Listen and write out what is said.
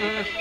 है